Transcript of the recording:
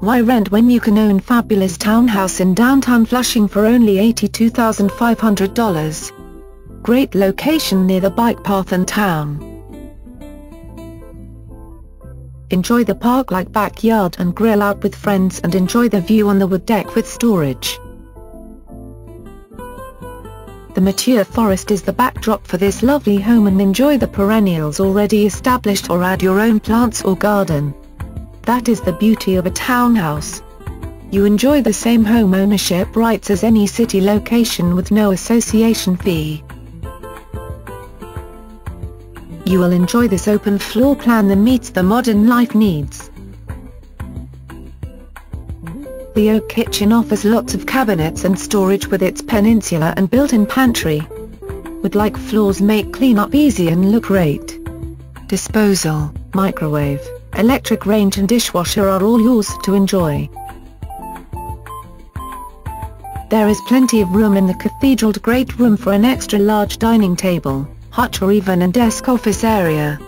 Why rent when you can own fabulous townhouse in downtown Flushing for only $82,500? Great location near the bike path and town. Enjoy the park-like backyard and grill out with friends and enjoy the view on the wood deck with storage. The mature forest is the backdrop for this lovely home and enjoy the perennials already established or add your own plants or garden. That is the beauty of a townhouse. You enjoy the same home ownership rights as any city location with no association fee. You will enjoy this open floor plan that meets the modern life needs. The oak kitchen offers lots of cabinets and storage with its peninsula and built-in pantry. Wood-like floors make cleanup easy and look great. Disposal, microwave, electric range and dishwasher are all yours to enjoy. There is plenty of room in the cathedral great room for an extra large dining table, hutch or even a desk office area.